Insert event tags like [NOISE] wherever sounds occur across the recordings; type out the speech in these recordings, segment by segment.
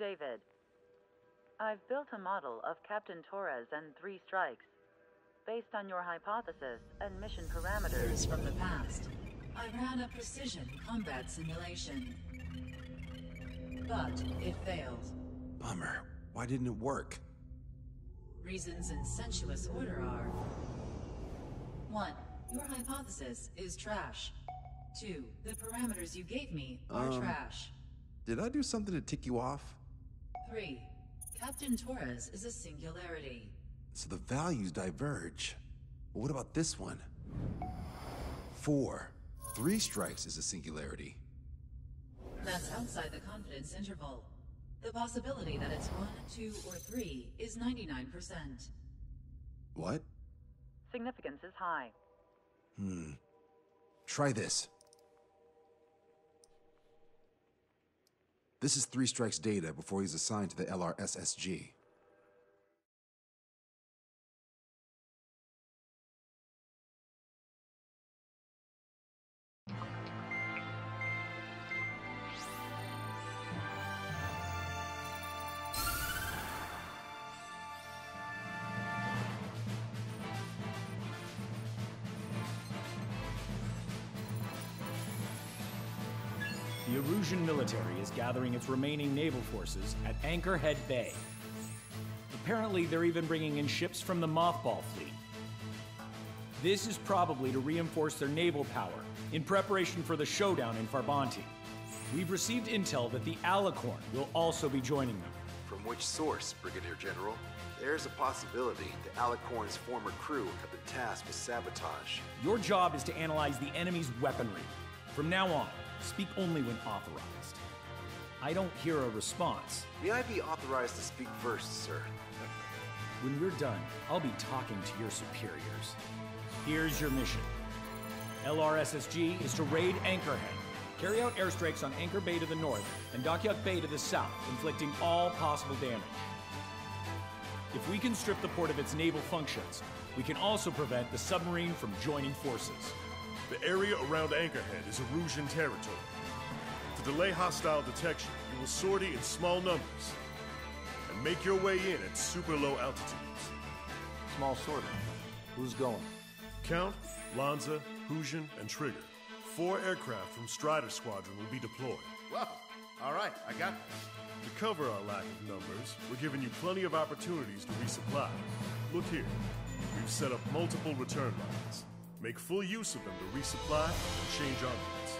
David. I've built a model of Captain Torres and Three Strikes. Based on your hypothesis and mission parameters. From the past, I ran a precision combat simulation. But it failed. Bummer. Why didn't it work? Reasons in sensuous order are 1. Your hypothesis is trash. 2. The parameters you gave me are Um. trash. Did I do something to tick you off? 3. Captain Torres is a singularity. So the values diverge. But what about this one? Four. Three strikes is a singularity. That's outside the confidence interval. The possibility that it's 1, 2, or 3 is 99%. What? Significance is high. Hmm. Try this. This is Three Strikes data before he's assigned to the LRSSG. The Erusian military is gathering its remaining naval forces at Anchorhead Bay. Apparently, they're even bringing in ships from the Mothball fleet. This is probably to reinforce their naval power in preparation for the showdown in Farbanti. We've received intel that the Alicorn will also be joining them. From which source, Brigadier General? There's a possibility the Alicorn's former crew have been tasked with sabotage. Your job is to analyze the enemy's weaponry. From now on, speak only when authorized. I don't hear a response. May I be authorized to speak first, sir? When we're done, I'll be talking to your superiors. Here's your mission. LRSSG is to raid Anchorhead, carry out airstrikes on Anchor Bay to the north and Dockyard Bay to the south, inflicting all possible damage. If we can strip the port of its naval functions, we can also prevent the submarine from joining forces. The area around Anchorhead is Erusian territory. To delay hostile detection, you will sortie in small numbers and make your way in at super low altitudes. Small sortie. Who's going? Count, Lanza, Hujan, and Trigger. Four aircraft from Strider Squadron will be deployed. Well, all right, I got this. To cover our lack of numbers, we're giving you plenty of opportunities to resupply. Look here. We've set up multiple return lines. Make full use of them to resupply and change armaments.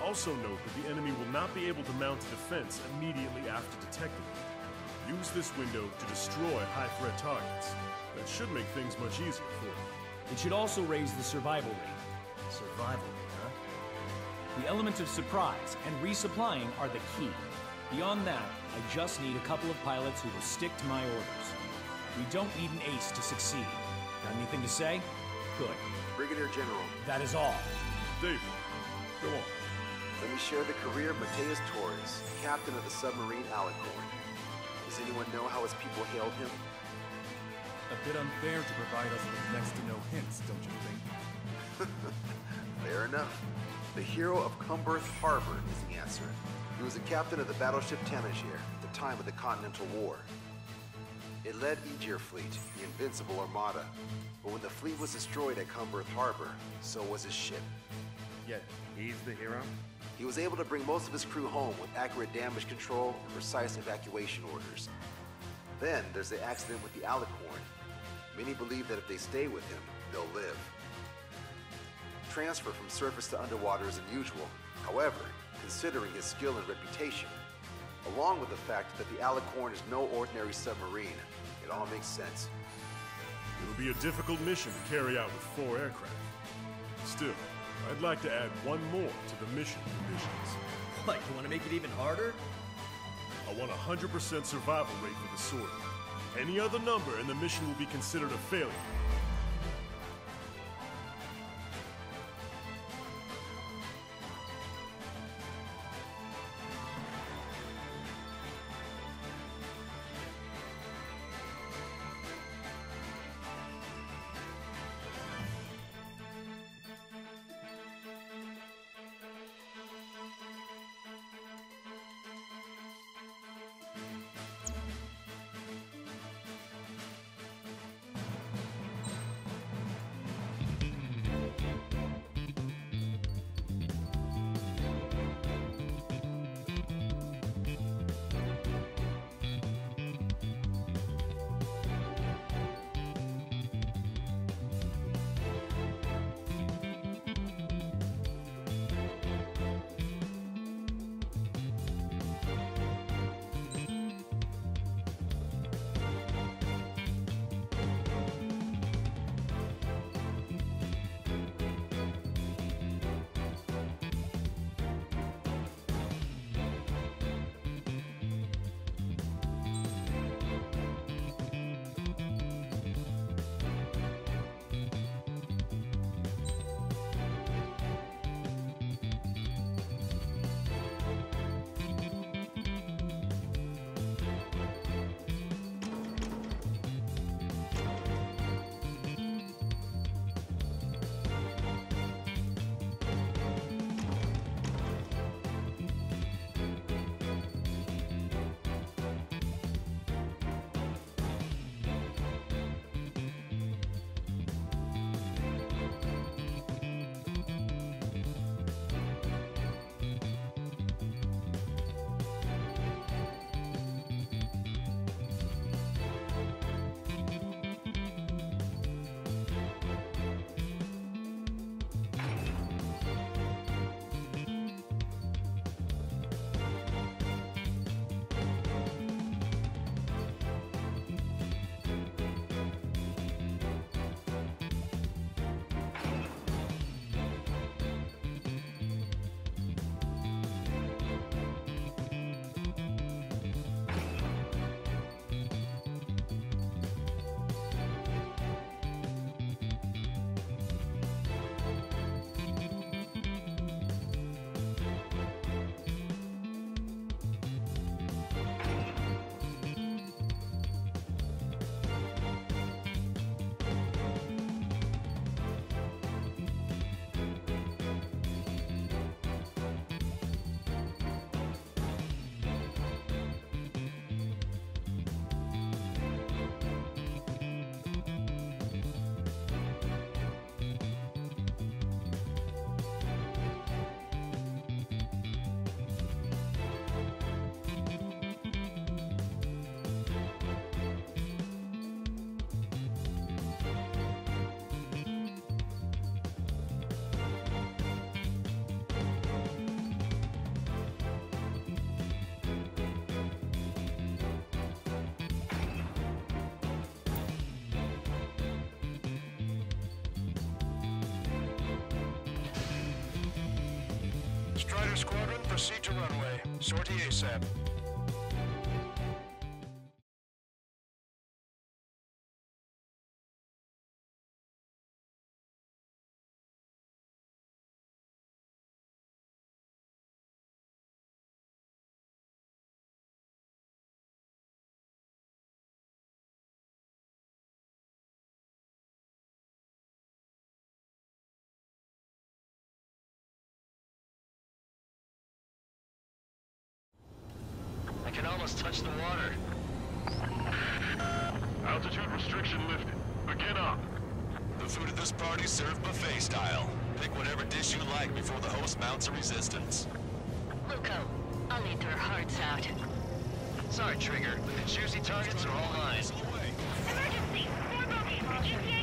Also note that the enemy will not be able to mount a defense immediately after detecting you. Use this window to destroy high-threat targets. That should make things much easier for you. It should also raise the survival rate. Survival rate, huh? The element of surprise and resupplying are the key. Beyond that, I just need a couple of pilots who will stick to my orders. We don't need an ace to succeed. Got anything to say? Good. Brigadier General, That is all. Dave, go on. let me share the career of Mateus Torres, captain of the submarine Alicorn. Does anyone know how his people hailed him? A bit unfair to provide us with next to no hints, don't you think? [LAUGHS] Fair enough. The hero of Comberth Harbor is the answer. He was the captain of the battleship Tanager at the time of the Continental War. It led Aegir Fleet, the invincible armada. But when the fleet was destroyed at Comberth Harbor, so was his ship. Yet, he's the hero? He was able to bring most of his crew home with accurate damage control and precise evacuation orders. Then there's the accident with the Alicorn. Many believe that if they stay with him, they'll live. Transfer from surface to underwater is unusual. However, considering his skill and reputation, along with the fact that the Alicorn is no ordinary submarine, it all makes sense. It'll be a difficult mission to carry out with four aircraft. Still, I'd like to add one more to the mission conditions. What, you want to make it even harder? I want a 100% survival rate for the sortie. Any other number and the mission will be considered a failure. Strider Squadron, proceed to runway. Sortie ASAP. touch the water. Altitude restriction lifted. Begin up. The food at this party served buffet style. Pick whatever dish you like before the host mounts a resistance. Luco, I'll eat their hearts out. Sorry, Trigger, but the juicy targets are all mine. Emergency! Four bogies!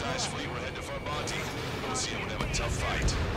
size fleet will to Farbanti. Those we'll see him would have a tough fight.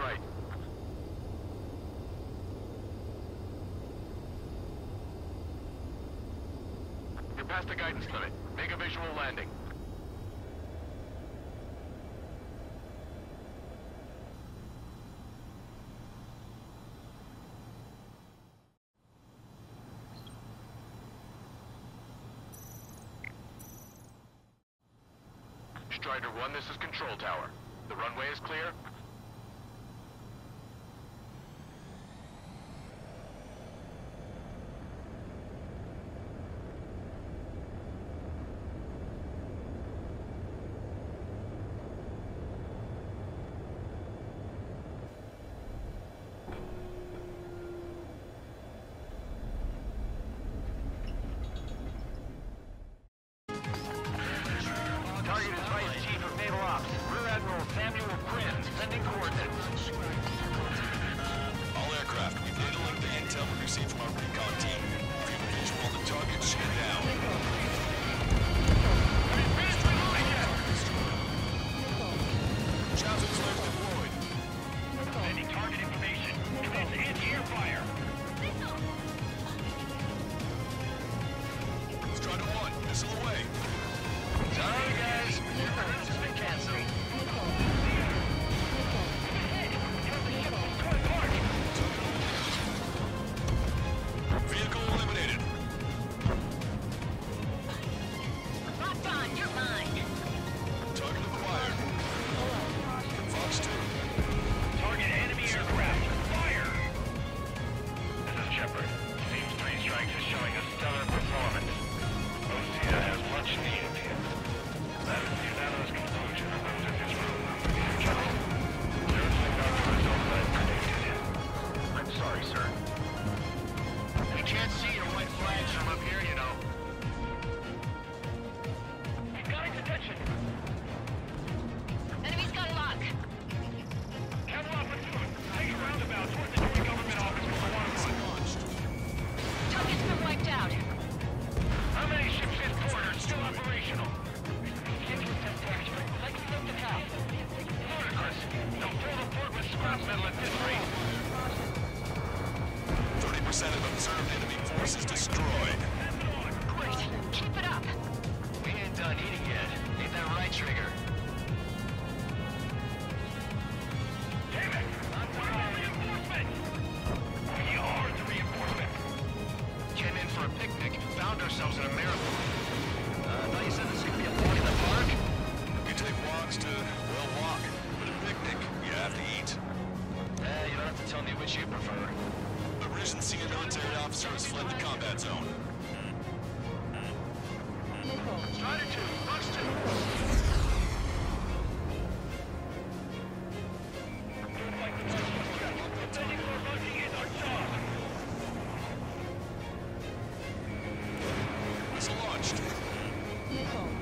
right. You're past the guidance limit. Make a visual landing. Strider 1, this is Control Tower. The runway is clear. plans from up here, you know.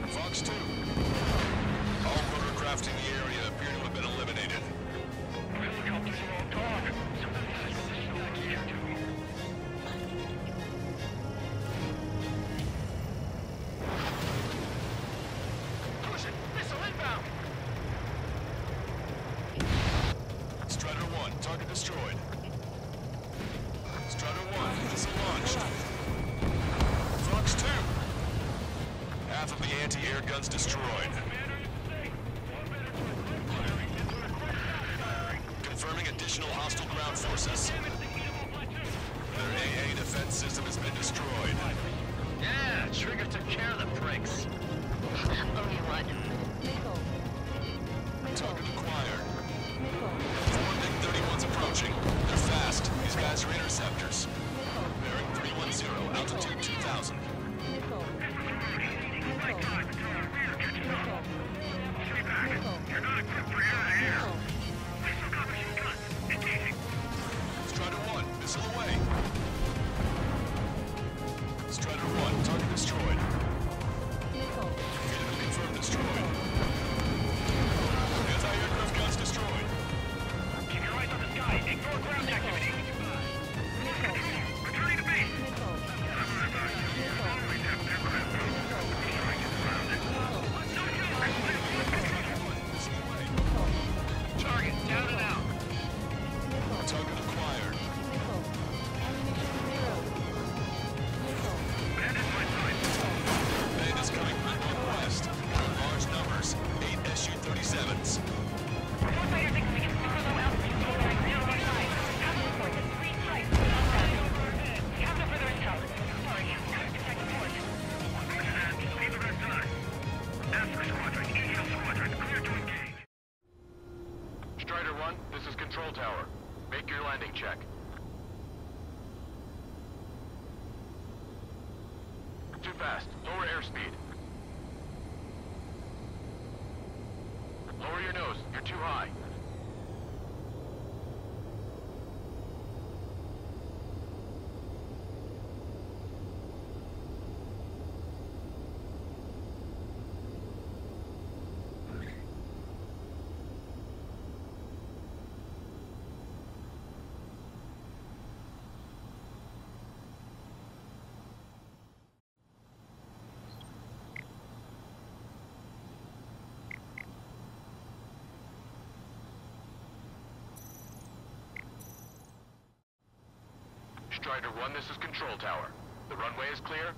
Fox 2. All rotorcraft in the area. Strider 1, this is Control Tower. The runway is clear.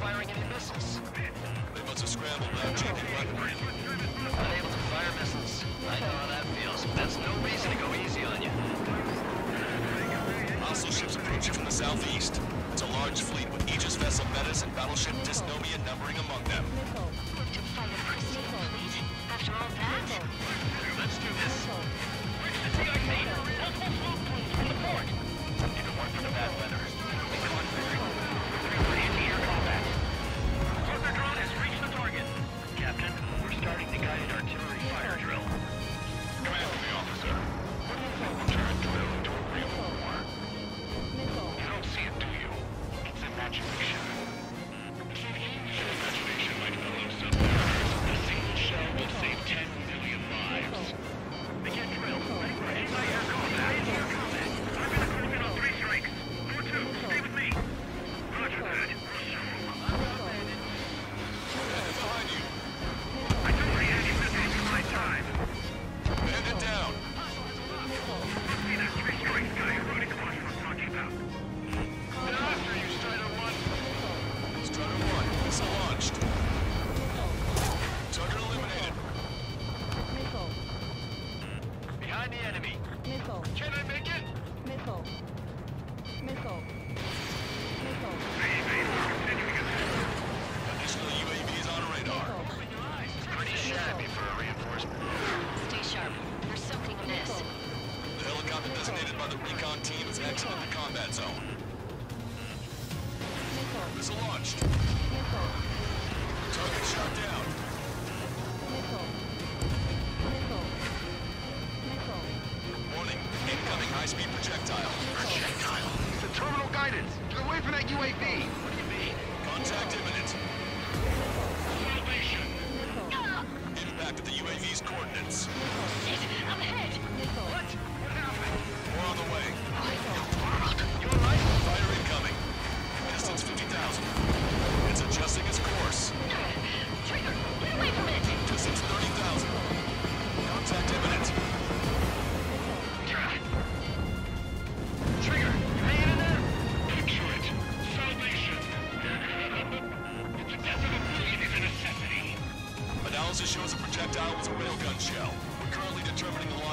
firing any missiles. They must have scrambled now, weaponry. Unable to fire missiles. I know how that feels, but that's no reason to go easy on you. Hostile ships approaching from the southeast. It's a large fleet with Aegis vessel Metis and battleship Dysnomia numbering among them. After all that? Kill him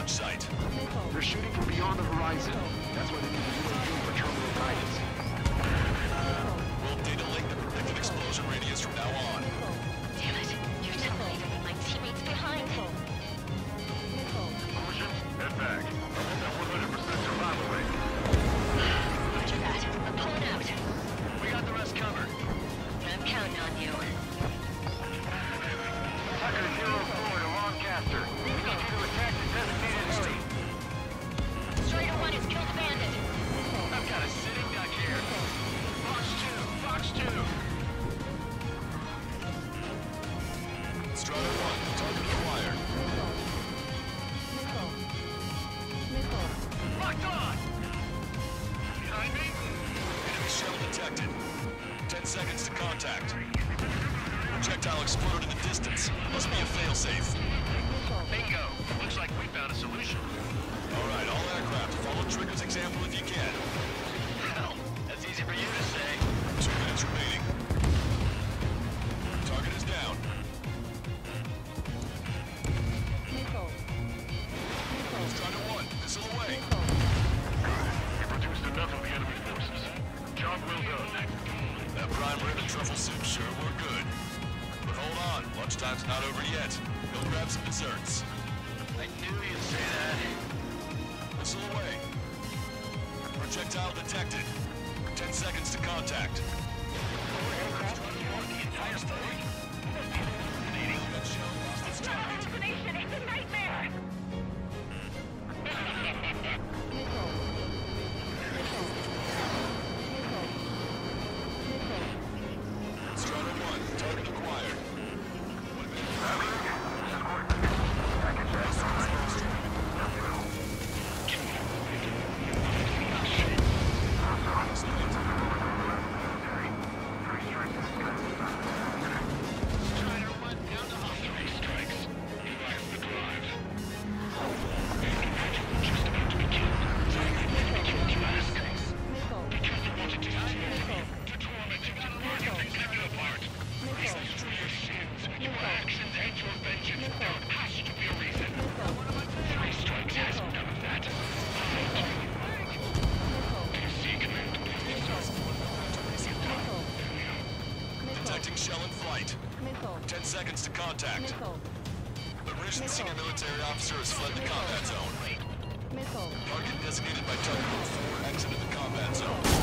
launch site. They're shooting from beyond the horizon. That's why they need the UAV for terminal guidance. We'll data link the predicted explosion radius from now on. well done. That prime rib and truffle soup sure were good. But hold on, lunchtime's not over yet. Go grab some desserts. I knew you'd say that. Whistle away. Projectile detected. Ten seconds to contact. Loading shell in flight. Missile. Ten seconds to contact. Missile. The Erusian senior military officer has fled Missile. the combat zone. Missile. Target designated by Tugboat 4 exited the combat zone.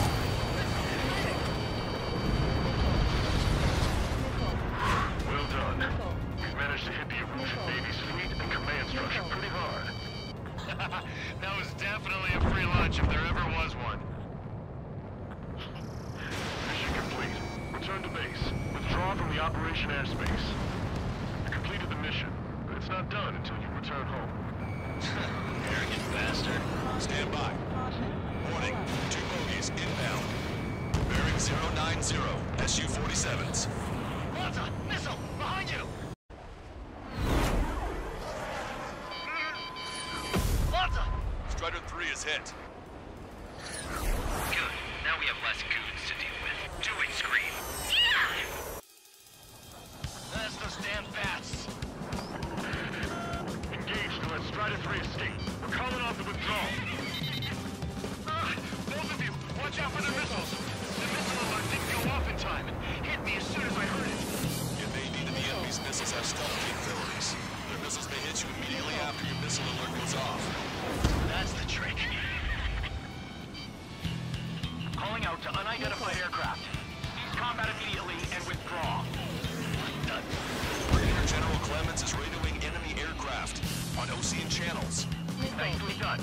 you immediately after your missile alert goes off. That's the trick. Calling out to unidentified aircraft. Cease combat immediately and withdraw. Done. Brigadier General Clemens is radioing enemy aircraft on Osean channels. Nicely done.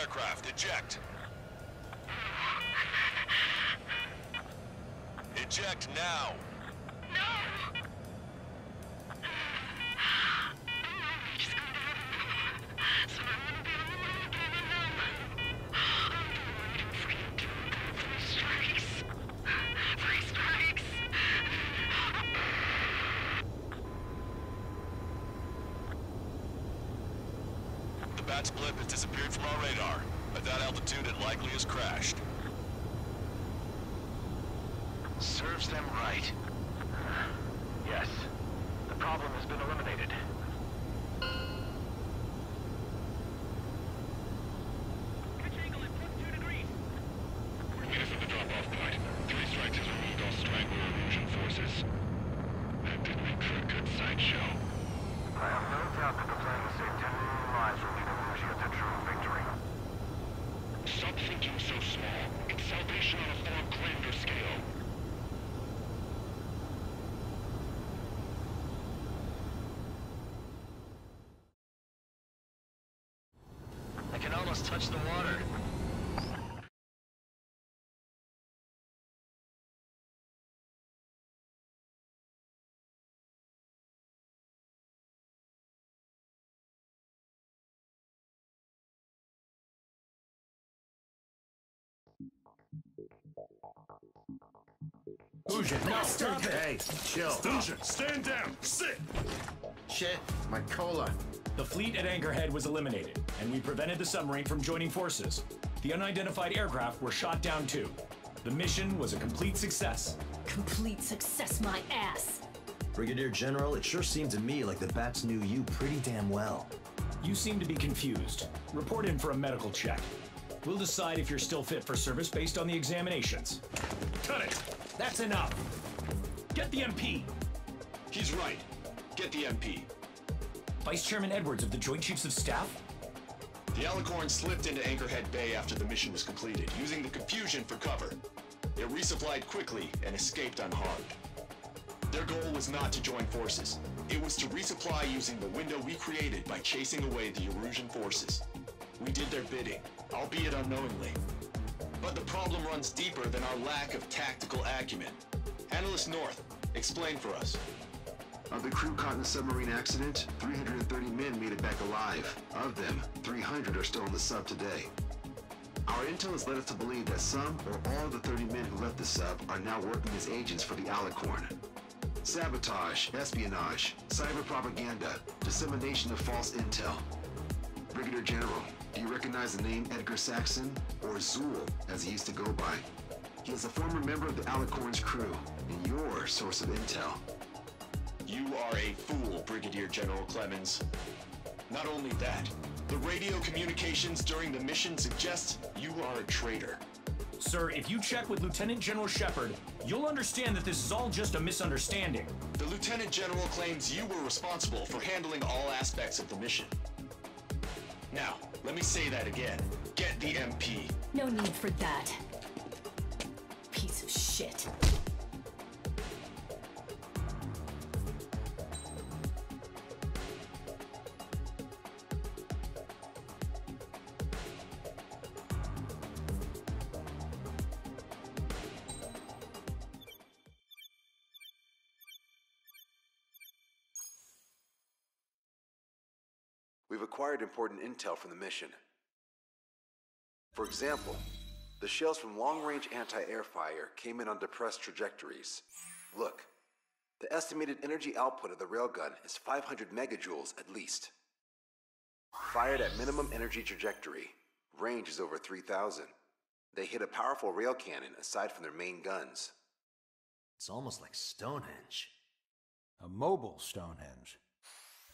Aircraft, eject. Eject now. No! Bat's blip has disappeared from our radar. At that altitude, it likely has crashed. Serves them right. Yes. The problem has been eliminated. Minutes at the drop-off point. Three strikes has removed all strangle Erusian forces. That did make for a good sideshow. I have no doubt that the plan to save 10 million lives will lead Erusia to true victory. Stop thinking so small. It's salvation on a far grander scale. Fusion, no, stop it! Hey, chill. Fusion, stand down! Sit! Shit, my cola. The fleet at Anchorhead was eliminated, and we prevented the submarine from joining forces. The unidentified aircraft were shot down too. The mission was a complete success. Complete success, my ass. Brigadier General, it sure seemed to me like the bats knew you pretty damn well. You seem to be confused. Report in for a medical check. We'll decide if you're still fit for service based on the examinations. Cut it! That's enough! Get the MP! He's right. Get the MP. Vice Chairman Edwards of the Joint Chiefs of Staff? The Alicorn slipped into Anchorhead Bay after the mission was completed, using the confusion for cover. It resupplied quickly and escaped unharmed. Their goal was not to join forces. It was to resupply using the window we created by chasing away the Erusian forces. We did their bidding, albeit unknowingly. But the problem runs deeper than our lack of tactical acumen. Analyst North, explain for us. Of the crew caught in the submarine accident, 330 men made it back alive. Of them, 300 are still on the sub today. Our intel has led us to believe that some or all of the 30 men who left the sub are now working as agents for the Alicorn. Sabotage, espionage, cyber propaganda, dissemination of false intel. Brigadier General, do you recognize the name Edgar Saxon, or Zool, as he used to go by? He is a former member of the Alicorn's crew, and your source of intel. You are a fool, Brigadier General Clemens. Not only that, the radio communications during the mission suggest you are a traitor. Sir, if you check with Lieutenant General Shepard, you'll understand that this is all just a misunderstanding. The Lieutenant General claims you were responsible for handling all aspects of the mission. Now, let me say that again. Get the MP. No need for that. Piece of shit. We've acquired important intel from the mission. For example, the shells from long-range anti-air fire came in on depressed trajectories. Look, the estimated energy output of the railgun is 500 megajoules at least. Fired at minimum energy trajectory, range is over 3,000. They hit a powerful rail cannon aside from their main guns. It's almost like Stonehenge. A mobile Stonehenge.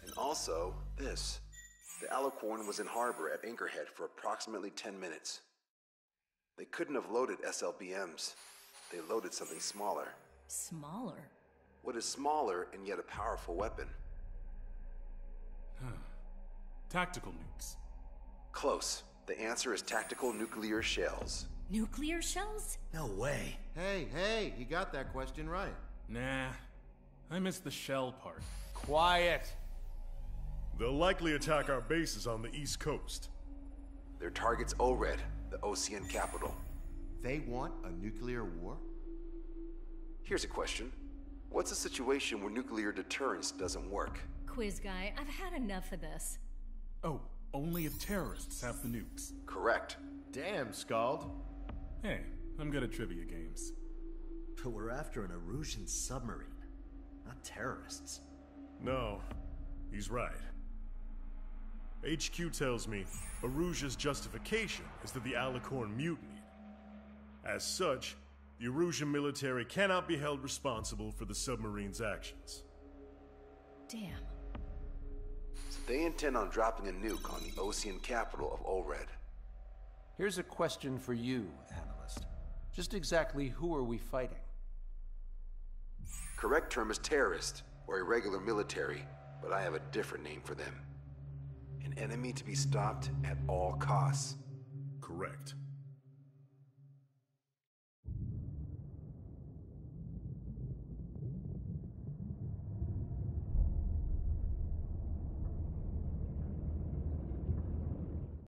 And also, this. The Alicorn was in harbor at Anchorhead for approximately 10 minutes. They couldn't have loaded SLBMs. They loaded something smaller. Smaller? What is smaller and yet a powerful weapon? Tactical nukes. Close. The answer is tactical nuclear shells. Nuclear shells? No way. Hey, hey, he got that question right. Nah, I missed the shell part. Quiet. They'll likely attack our bases on the east coast. Their target's Oured, the Osean capital. They want a nuclear war? Here's a question. What's a situation where nuclear deterrence doesn't work? Quiz guy, I've had enough of this. Oh, only if terrorists have the nukes. Correct. Damn, Scald. Hey, I'm good at trivia games. But we're after an Erusian submarine, not terrorists. No, he's right. HQ tells me Erusia's justification is that the Alicorn mutinied. As such, the Erusian military cannot be held responsible for the submarine's actions. Damn. So they intend on dropping a nuke on the Osean capital of Oured. Here's a question for you, analyst. Just exactly who are we fighting? Correct term is terrorist, or irregular military, but I have a different name for them. An enemy to be stopped at all costs. Correct.